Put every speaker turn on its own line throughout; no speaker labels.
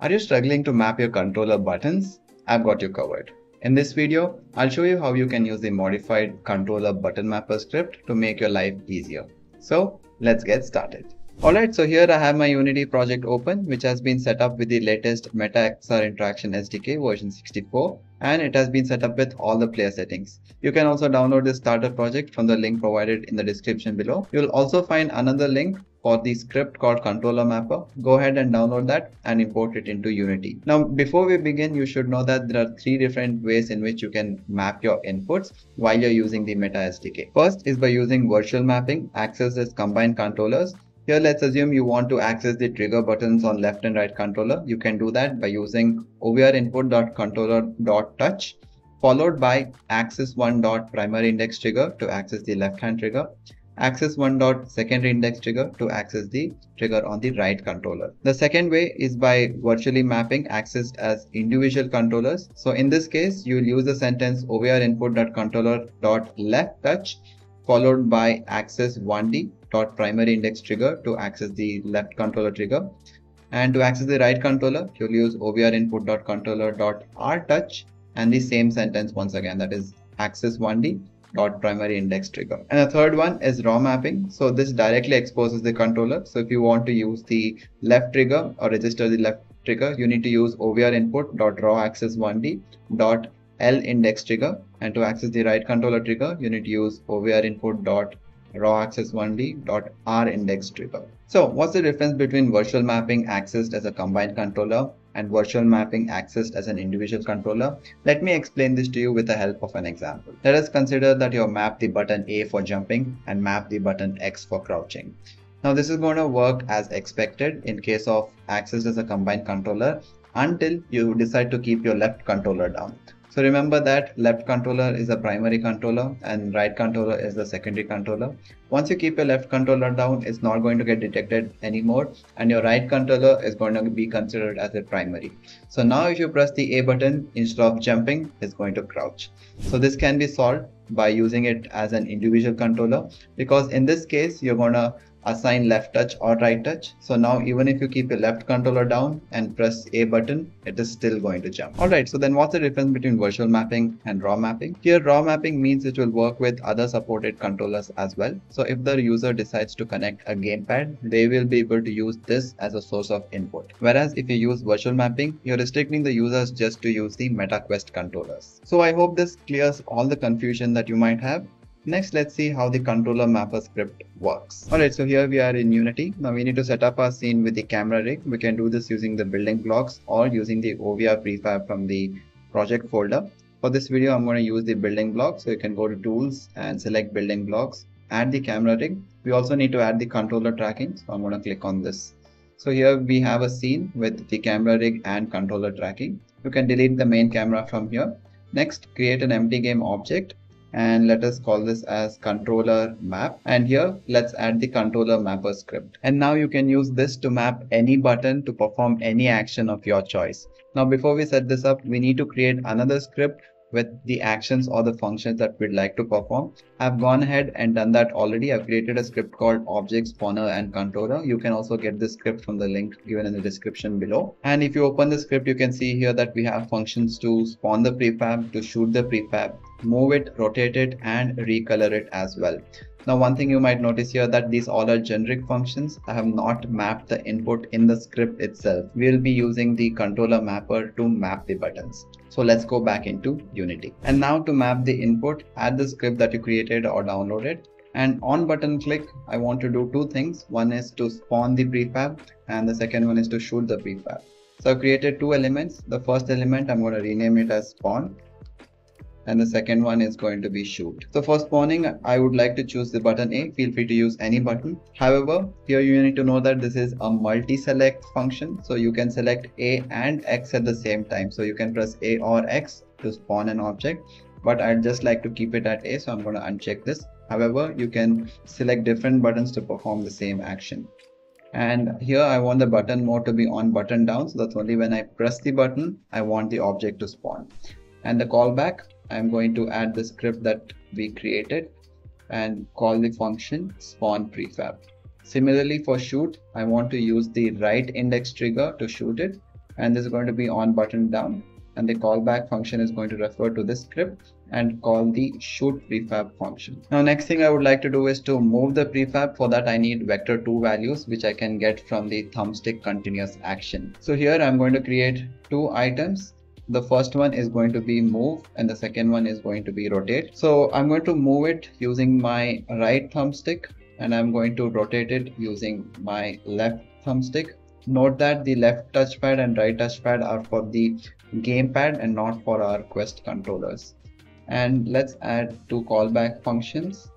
Are you struggling to map your controller buttons? I've got you covered. In this video, I'll show you how you can use the modified controller button mapper script to make your life easier. So let's get started. Alright, so here I have my Unity project open, which has been set up with the latest MetaXR Interaction SDK version 64, and it has been set up with all the player settings. You can also download this starter project from the link provided in the description below. You'll also find another link for the script called controller mapper. Go ahead and download that and import it into Unity. Now, before we begin, you should know that there are three different ways in which you can map your inputs while you're using the Meta SDK. First is by using virtual mapping, access as combined controllers. Here, let's assume you want to access the trigger buttons on left and right controller. You can do that by using ovrinput.controller.touch followed by axis one dot primary index trigger to access the left hand trigger axis one dot secondary index trigger to access the trigger on the right controller. The second way is by virtually mapping accessed as individual controllers. So in this case, you will use the sentence ovr input.controller dot left touch followed by axis 1d dot primary index trigger to access the left controller trigger. And to access the right controller, you'll use ovr input dot controller dot r touch and the same sentence once again that is axis 1d dot primary index trigger. And the third one is raw mapping. So this directly exposes the controller. So if you want to use the left trigger or register the left trigger, you need to use ovr input dot raw axis 1d dot L index trigger. And to access the right controller trigger, you need to use ovr input dot raw axis 1d dot r index trigger. So what's the difference between virtual mapping accessed as a combined controller and virtual mapping accessed as an individual controller? Let me explain this to you with the help of an example. Let us consider that you have mapped the button A for jumping and map the button X for crouching. Now this is going to work as expected in case of accessed as a combined controller until you decide to keep your left controller down. So remember that left controller is the primary controller and right controller is the secondary controller. Once you keep your left controller down, it's not going to get detected anymore and your right controller is going to be considered as a primary. So now if you press the A button instead of jumping, it's going to crouch. So this can be solved by using it as an individual controller because in this case, you're going to assign left touch or right touch. So now even if you keep your left controller down and press A button, it is still going to jump. Alright, so then what's the difference between virtual mapping and raw mapping? Here raw mapping means it will work with other supported controllers as well. So if the user decides to connect a gamepad, they will be able to use this as a source of input. Whereas if you use virtual mapping, you're restricting the users just to use the MetaQuest controllers. So I hope this clears all the confusion that you might have. Next, let's see how the controller mapper script works. Alright, so here we are in Unity. Now we need to set up our scene with the camera rig. We can do this using the building blocks or using the OVR prefab from the project folder. For this video, I'm going to use the building blocks. So you can go to tools and select building blocks, add the camera rig. We also need to add the controller tracking. So I'm going to click on this. So here we have a scene with the camera rig and controller tracking. You can delete the main camera from here. Next, create an empty game object and let us call this as controller map. And here let's add the controller mapper script. And now you can use this to map any button to perform any action of your choice. Now before we set this up we need to create another script with the actions or the functions that we'd like to perform. I've gone ahead and done that already. I've created a script called object spawner and controller. You can also get this script from the link given in the description below. And if you open the script, you can see here that we have functions to spawn the prefab, to shoot the prefab, move it, rotate it, and recolor it as well. Now one thing you might notice here that these all are generic functions. I have not mapped the input in the script itself. We'll be using the controller mapper to map the buttons. So let's go back into Unity. And now to map the input, add the script that you created or downloaded. And on button click, I want to do two things. One is to spawn the prefab and the second one is to shoot the prefab. So I've created two elements. The first element, I'm going to rename it as spawn and the second one is going to be shoot. So for spawning, I would like to choose the button A. Feel free to use any button. However, here you need to know that this is a multi-select function. So you can select A and X at the same time. So you can press A or X to spawn an object. But I'd just like to keep it at A. So I'm going to uncheck this. However, you can select different buttons to perform the same action. And here I want the button mode to be on button down. So that's only when I press the button, I want the object to spawn. And the callback, I'm going to add the script that we created and call the function spawn prefab. Similarly for shoot, I want to use the right index trigger to shoot it and this is going to be on button down and the callback function is going to refer to this script and call the shoot prefab function. Now next thing I would like to do is to move the prefab for that I need vector 2 values which I can get from the thumbstick continuous action. So here I'm going to create two items the first one is going to be move and the second one is going to be rotate. So i'm going to move it using my right thumbstick and i'm going to rotate it using my left thumbstick. Note that the left touchpad and right touchpad are for the gamepad and not for our quest controllers. And let's add two callback functions.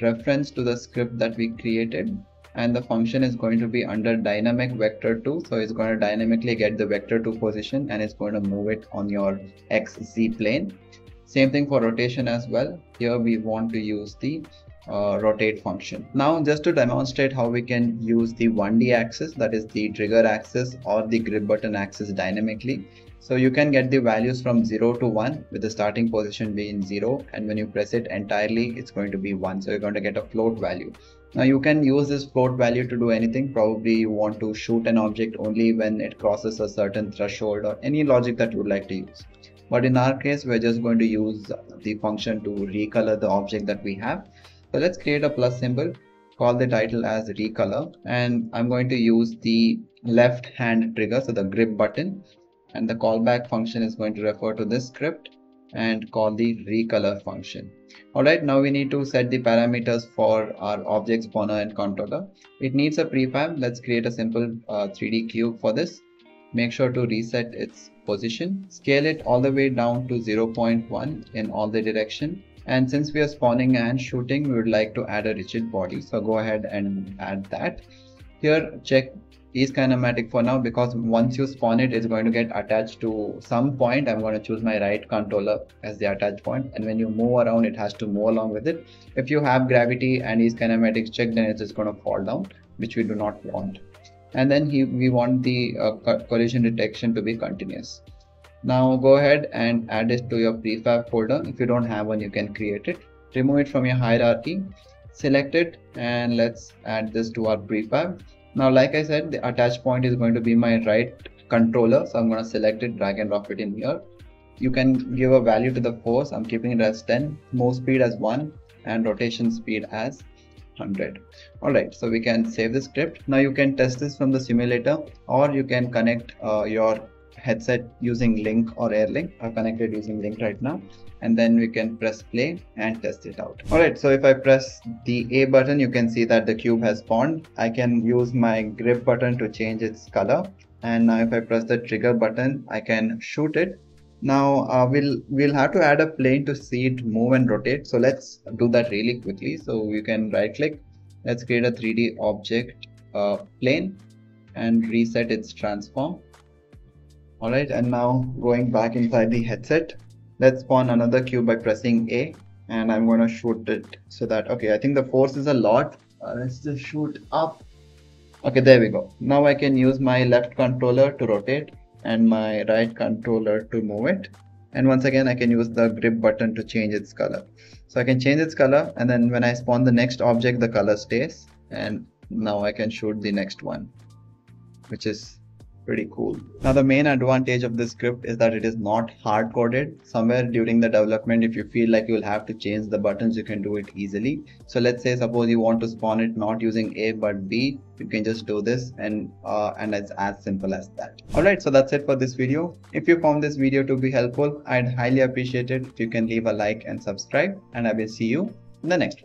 Reference to the script that we created and the function is going to be under dynamic vector 2 so it's going to dynamically get the vector 2 position and it's going to move it on your xz plane. Same thing for rotation as well. Here we want to use the uh, rotate function. Now just to demonstrate how we can use the 1d axis that is the trigger axis or the grip button axis dynamically. So you can get the values from 0 to 1 with the starting position being 0 and when you press it entirely it's going to be 1 so you're going to get a float value now you can use this float value to do anything. Probably you want to shoot an object only when it crosses a certain threshold or any logic that you would like to use. But in our case, we're just going to use the function to recolor the object that we have. So let's create a plus symbol, call the title as recolor, and I'm going to use the left hand trigger, so the grip button, and the callback function is going to refer to this script and call the recolor function. Alright, now we need to set the parameters for our object spawner and controller. It needs a prefab. Let's create a simple uh, 3D cube for this. Make sure to reset its position. Scale it all the way down to 0.1 in all the direction. And since we are spawning and shooting, we would like to add a rigid body. So go ahead and add that. Here, check is kinematic for now because once you spawn it it's going to get attached to some point. I'm going to choose my right controller as the attach point. And when you move around it has to move along with it. If you have gravity and is kinematics checked then it's just going to fall down which we do not want. And then he, we want the uh, collision detection to be continuous. Now go ahead and add it to your prefab folder. If you don't have one you can create it. Remove it from your hierarchy. Select it and let's add this to our prefab now, like I said, the attach point is going to be my right controller. So I'm going to select it, drag and drop it in here. You can give a value to the force. I'm keeping it as 10, move speed as 1 and rotation speed as 100. Alright, so we can save the script. Now you can test this from the simulator or you can connect uh, your headset using link or airlink i've connected using link right now. And then we can press play and test it out. All right so if i press the a button you can see that the cube has spawned. I can use my grip button to change its color. And now if i press the trigger button i can shoot it. Now uh, we'll we'll have to add a plane to see it move and rotate. So let's do that really quickly. So you can right click let's create a 3d object uh, plane and reset its transform all right and now going back inside the headset let's spawn another cube by pressing a and i'm going to shoot it so that okay i think the force is a lot. Uh, let's just shoot up. Okay there we go. Now i can use my left controller to rotate and my right controller to move it. And once again i can use the grip button to change its color. So i can change its color and then when i spawn the next object the color stays and now i can shoot the next one which is pretty cool. Now the main advantage of this script is that it is not hard coded. Somewhere during the development, if you feel like you'll have to change the buttons, you can do it easily. So let's say suppose you want to spawn it not using A but B, you can just do this and uh, and it's as simple as that. Alright, so that's it for this video. If you found this video to be helpful, I'd highly appreciate it if you can leave a like and subscribe and I will see you in the next one.